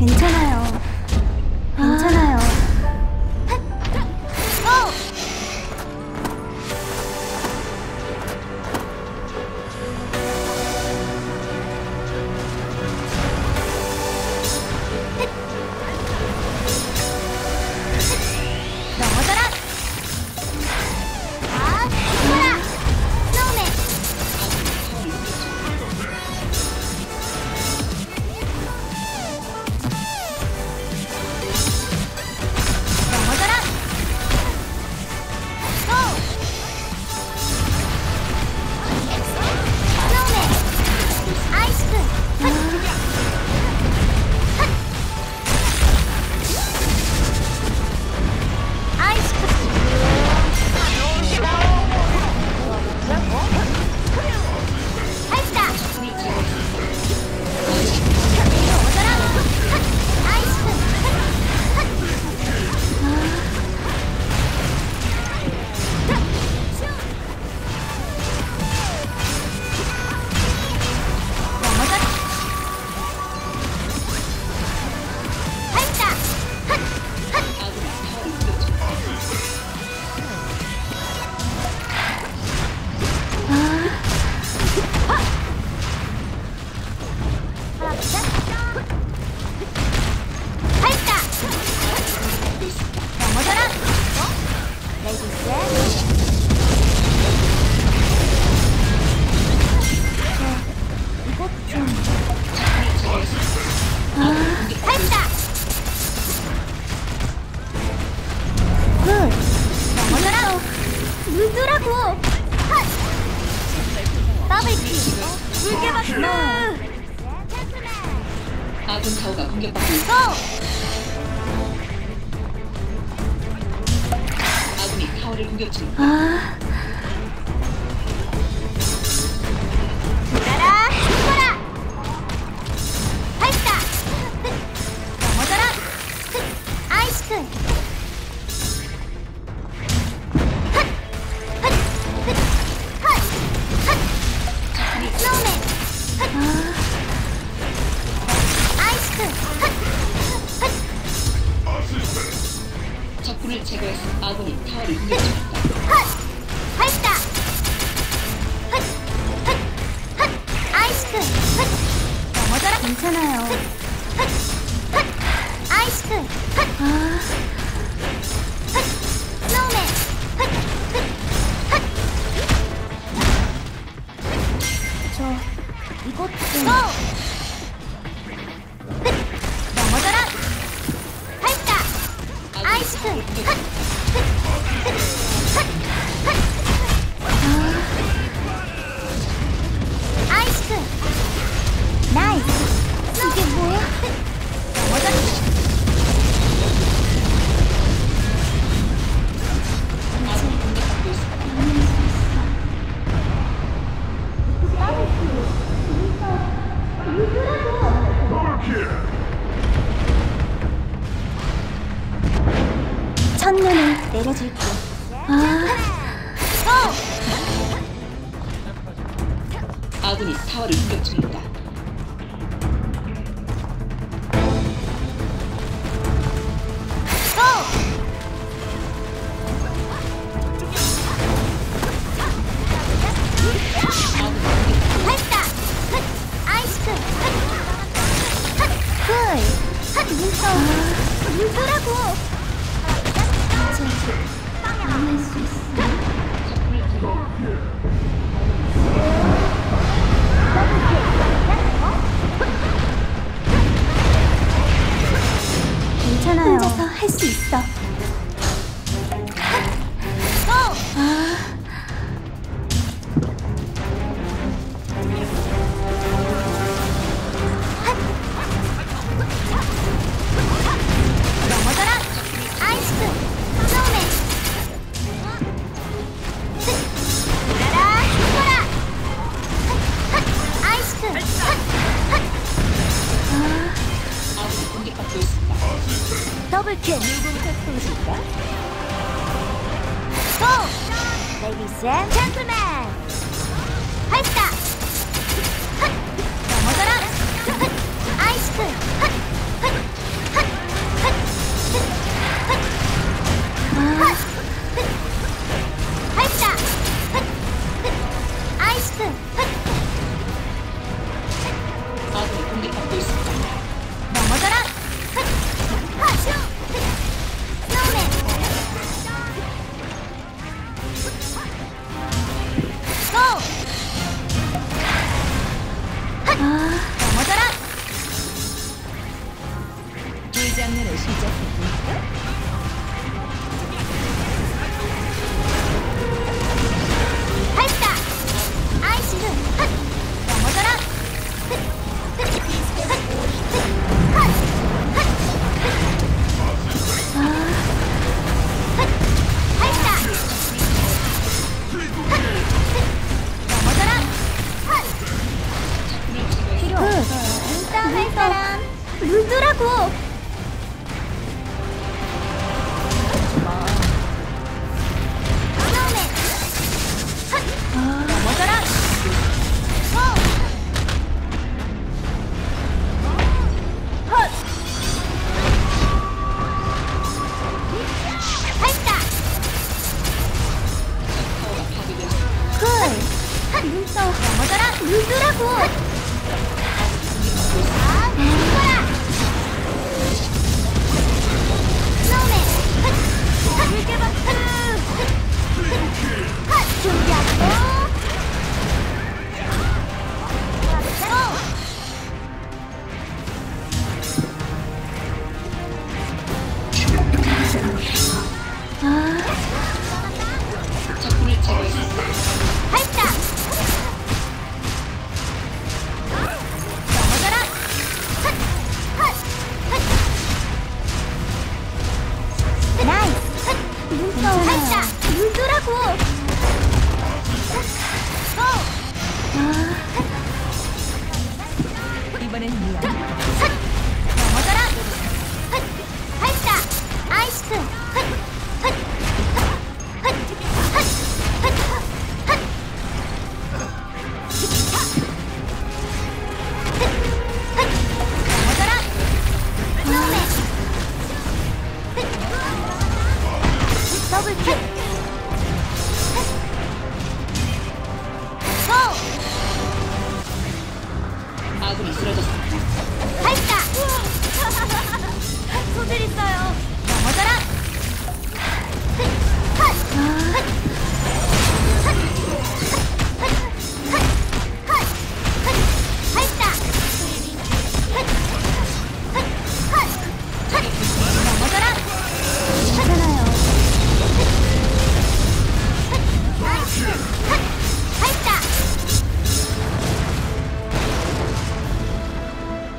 괜찮아요. 물두라고! 헛! 더블킥! 물개 박스! 아군 타워가 공격받고. 고! 아군이 타워를 공격 중입니다. 아, 괜찮아요. 헛! 헛! 아이스크! 헛! 아, 헛! 스노우맨! 헛! 헛! 내려줄게. 아, 고! 아군이 타워를 공격! 헛! 아이스크! 헛! 물떠! 물떠라고! 안할 수 있어. 괜찮아요. 혼자서 할 수 있어. 아군이 공격받고 있습니다. Double kill. 누구부터 쏘실까? Go! Ladies and gentlemen! 발사! 헛! 넘어져라! 헛! 아이스크! 헛! 헛! ルブラゴ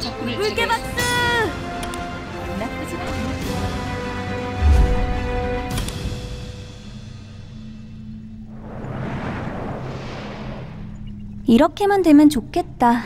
물개 박스! 나쁘지 않아. 이렇게만 되면 좋겠다.